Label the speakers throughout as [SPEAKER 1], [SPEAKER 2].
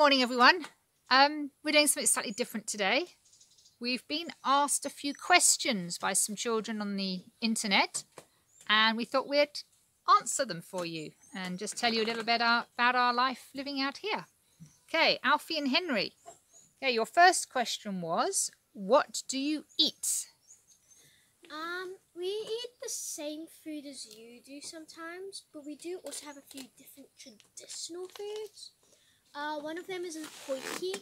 [SPEAKER 1] Morning, everyone. Um, we're doing something slightly different today. We've been asked a few questions by some children on the internet, and we thought we'd answer them for you and just tell you a little bit about our life living out here. Okay, Alfie and Henry. Okay, your first question was, what do you eat?
[SPEAKER 2] Um, we eat the same food as you do sometimes, but we do also have a few different traditional foods. Uh, one of them is a potjie,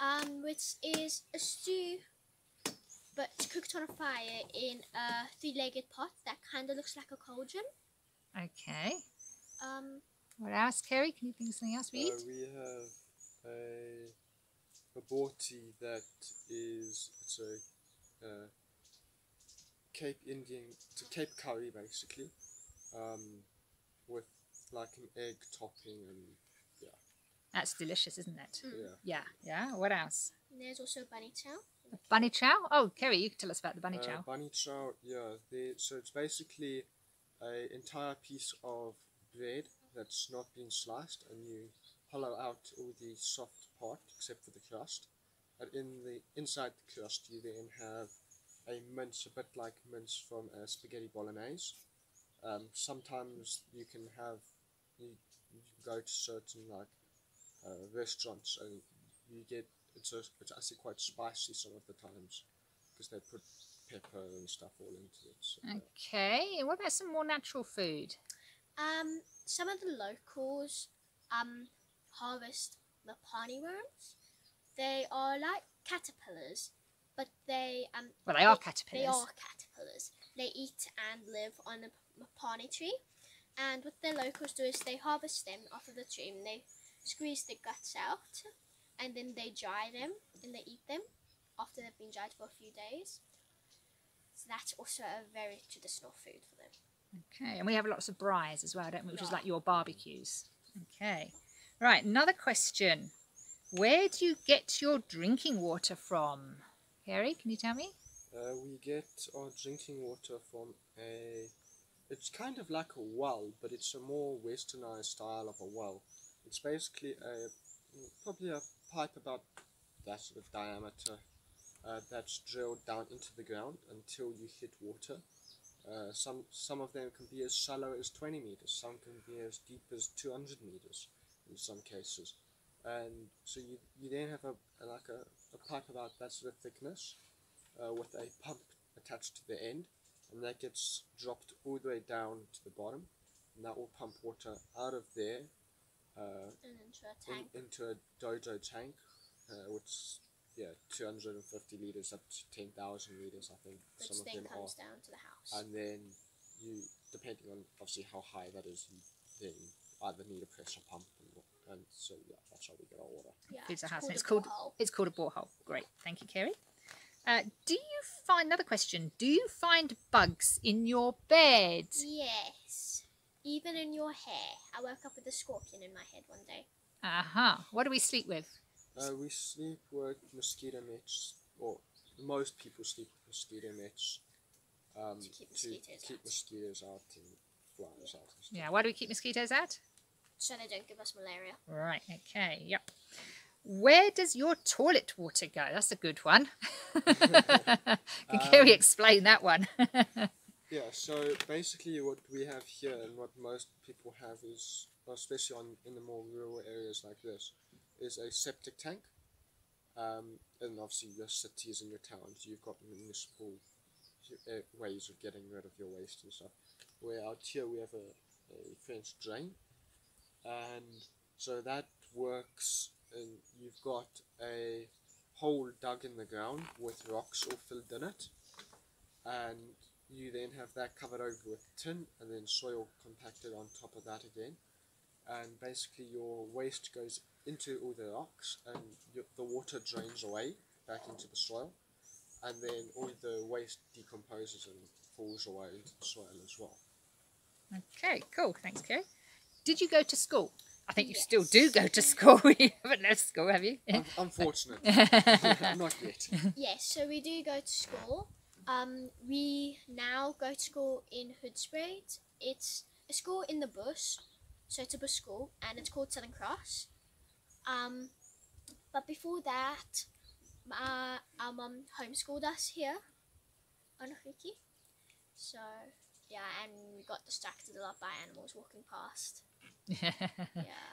[SPEAKER 2] um, which is a stew, but it's cooked on a fire in a three-legged pot that kind of looks like a cauldron.
[SPEAKER 1] Okay.
[SPEAKER 2] Um,
[SPEAKER 1] What else, Cary? Can you think of something else we eat?
[SPEAKER 3] Uh, we have a, a bobotie that is it's a uh, Cape Indian, it's a Cape curry basically, um, with like an egg topping and
[SPEAKER 1] That's delicious, isn't it?
[SPEAKER 2] Mm.
[SPEAKER 3] yeah.
[SPEAKER 1] Yeah, yeah. What else?
[SPEAKER 2] there's also a bunny chow.
[SPEAKER 1] A bunny chow? Oh, Cary, you can tell us about the bunny
[SPEAKER 3] Uh,
[SPEAKER 1] chow.
[SPEAKER 3] bunny chow, yeah. They, so it's basically a entire piece of bread that's not been sliced, and you hollow out all the soft part except for the crust. And in the inside the crust, you then have a mince, a bit like mince from a spaghetti bolognese. Um, sometimes you can have you, you can go to certain like uh, restaurants and you get it's a, it's actually quite spicy some of the times because they put pepper and stuff all into it. So.
[SPEAKER 1] Okay, and what about some more natural food?
[SPEAKER 2] Um, some of the locals um harvest the mopani worms. They are like caterpillars, but they um
[SPEAKER 1] Well, they are caterpillars.
[SPEAKER 2] They
[SPEAKER 1] caterpillars.
[SPEAKER 2] are caterpillars. They eat and live on the p- mopani tree. And what the locals do is they harvest them off of the tree and they squeeze the guts out and then they dry them and they eat them after they've been dried for a few days. So that's also a very traditional food for them.
[SPEAKER 1] Okay, and we have lots of braais as well, don't we? Which is like your barbecues. Okay, right. Another question: Where do you get your drinking water from? Harry, can you tell me?
[SPEAKER 3] Uh, we get our drinking water from a. It's kind of like a well, but it's a more westernized style of a well. It's basically a probably a pipe about that sort of diameter uh, that's drilled down into the ground until you hit water. Uh, some some of them can be as shallow as 20 meters. Some can be as deep as 200 meters in some cases. And so you, you then have a, a like a, a pipe about that sort of thickness uh, with a pump attached to the end, and that gets dropped all the way down to the bottom, and that will pump water out of there uh,
[SPEAKER 2] And into a
[SPEAKER 3] in,
[SPEAKER 2] tank.
[SPEAKER 3] into a JoJo tank, uh, which yeah, 250 liters up to 10,000 liters, I think.
[SPEAKER 2] which
[SPEAKER 3] some of
[SPEAKER 2] then
[SPEAKER 3] them are.
[SPEAKER 2] comes down to the house.
[SPEAKER 3] And then you, depending on obviously how high that is, you then either need a pressure pump, and, and so yeah, that's how we get our water.
[SPEAKER 2] yeah,
[SPEAKER 1] Feeds the house. and
[SPEAKER 2] a
[SPEAKER 1] It's called
[SPEAKER 2] borehole.
[SPEAKER 1] it's called a borehole. Great, thank you, Cary. Uh, do you find another question? Do you find bugs in your bed?
[SPEAKER 2] Yes. Even in your hair. I woke up with a scorpion in my head one day.
[SPEAKER 1] Aha. Uh-huh. What do we sleep with?
[SPEAKER 3] Uh, we sleep with mosquito nets, or most people sleep with mosquito nets um,
[SPEAKER 2] To keep mosquitoes
[SPEAKER 3] keep
[SPEAKER 2] out.
[SPEAKER 3] mosquitoes out and flies out. And stuff.
[SPEAKER 1] Yeah. Why do we keep mosquitoes out?
[SPEAKER 2] So they don't give us malaria.
[SPEAKER 1] Right. Okay. Yep. Where does your toilet water go? That's a good one. Can Cary
[SPEAKER 3] Um,
[SPEAKER 1] explain that one?
[SPEAKER 3] Yeah, so basically what we have here and what most people have is, especially on in the more rural areas like this, is a septic tank. Um, and obviously your cities and your towns, you've got municipal ways of getting rid of your waste and stuff. Where out here we have a, a French drain, and so that works. And you've got a hole dug in the ground with rocks all filled in it, and you then have that covered over with tin and then soil compacted on top of that again. And basically, your waste goes into all the rocks, and your, the water drains away back into the soil, and then all the waste decomposes and falls away into the soil as well.
[SPEAKER 1] okay. Cool. Thanks, Cary. Did you go to school? I think you
[SPEAKER 2] Yes.
[SPEAKER 1] still do go to school. you haven't left school, have you?
[SPEAKER 3] Unfortunately, not yet.
[SPEAKER 2] Yes, so we do go to school. Um, we now go to school in Hoedspruit. It's a school in the bush, so it's a bush school, and it's called Southern Cross. Um, but before that, uh, our mum homeschooled us here on Grietjie. So yeah, and we got distracted a lot by animals walking past. Yeah.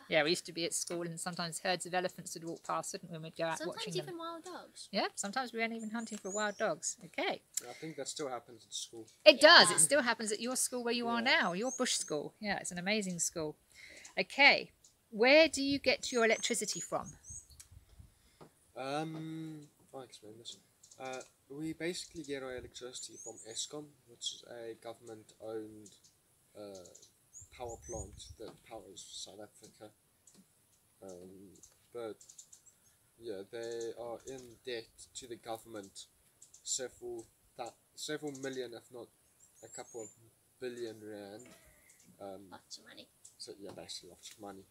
[SPEAKER 1] yeah, we used to be at school and sometimes herds of elephants would walk past, didn't we, when we'd go out
[SPEAKER 2] Sometimes
[SPEAKER 1] watching
[SPEAKER 2] even
[SPEAKER 1] them.
[SPEAKER 2] wild dogs.
[SPEAKER 1] Yeah, sometimes we weren't even hunting for wild dogs. Okay.
[SPEAKER 3] I think that still happens at school.
[SPEAKER 1] It does. It still happens at your school where you are now, your bush school. Yeah, it's an amazing school. Okay. Where do you get your electricity from?
[SPEAKER 3] Um, I'll explain this. Uh, we basically get our electricity from Eskom, which is a government-owned uh, power plant that powers South Africa. Um, but yeah, they are in debt to the government, several that several million, if not a couple of billion rand. Um,
[SPEAKER 2] Lots of money.
[SPEAKER 3] so yeah, basically lots of money.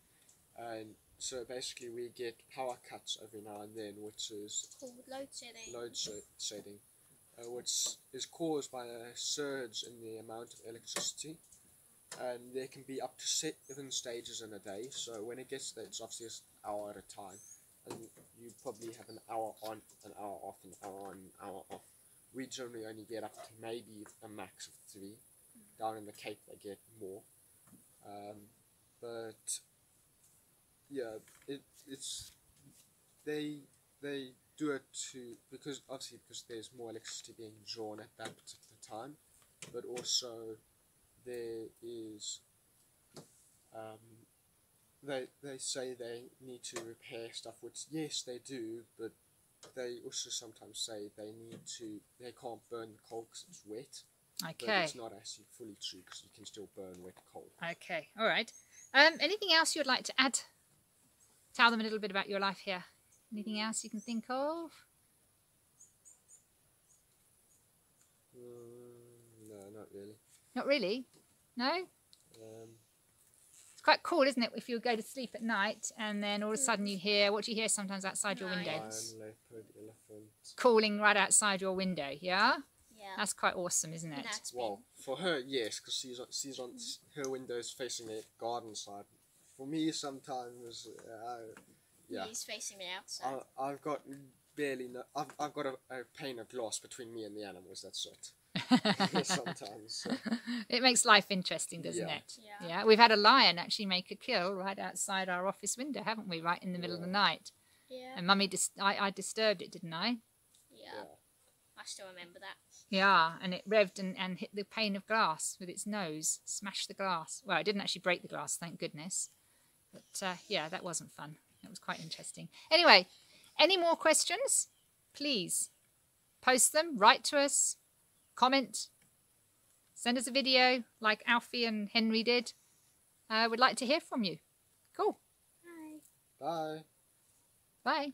[SPEAKER 3] And so basically we get power cuts every now and then, which is
[SPEAKER 2] Called load shedding.
[SPEAKER 3] load shed- shedding, uh, which is caused by a surge in the amount of electricity. And there can be up to seven stages in a day. So when it gets there, it's obviously just hour at a time, and you probably have an hour on, an hour off, an hour on, an hour off. We generally only get up to maybe a max of three. Down in the Cape, they get more. Um, but yeah, it it's they they do it to because obviously because there's more electricity being drawn at that particular time, but also there is um, they they say they need to repair stuff, which yes they do, but they also sometimes say they need to they can't burn the coal because it's wet.
[SPEAKER 1] Okay.
[SPEAKER 3] But it's not actually fully true because you can still burn wet coal.
[SPEAKER 1] Okay. All right. Um, anything else you'd like to add? Tell them a little bit about your life here. Anything else you can think of?
[SPEAKER 3] Mm, no, not really.
[SPEAKER 1] Not really. No.
[SPEAKER 3] Um,
[SPEAKER 1] It's quite cool, isn't it? If you go to sleep at night and then all of a sudden you hear what do you hear sometimes outside your window?
[SPEAKER 3] lion, leopard, elephant.
[SPEAKER 1] Calling right outside your window. Yeah.
[SPEAKER 2] Yeah.
[SPEAKER 1] That's quite awesome, isn't it?
[SPEAKER 3] Well, for her, yes, because she's on, she's on her window is facing the garden side. For me, sometimes, uh, yeah,
[SPEAKER 2] He's facing the outside.
[SPEAKER 3] I, I've got barely no. I've, I've got a, a pane of glass between me and the animals. That's it. sometimes. so,
[SPEAKER 1] it makes life interesting, doesn't
[SPEAKER 3] Yeah.
[SPEAKER 1] it?
[SPEAKER 2] Yeah.
[SPEAKER 1] Yeah. We've had a lion actually make a kill right outside our office window, haven't we? Right in the middle of the night.
[SPEAKER 2] yeah.
[SPEAKER 1] And Mummy, dis- I, I disturbed it, didn't I?
[SPEAKER 2] yeah.
[SPEAKER 3] yeah.
[SPEAKER 2] I still remember that.
[SPEAKER 1] Yeah, and it revved and, and hit the pane of glass with its nose, smashed the glass. Well, it didn't actually break the glass, thank goodness. But uh, yeah, that wasn't fun. It was quite interesting. Anyway, any more questions? Please post them, write to us, comment, send us a video like Alfie and Henry did. Uh, we'd like to hear from you. Cool.
[SPEAKER 2] Hi.
[SPEAKER 3] Bye.
[SPEAKER 1] Bye.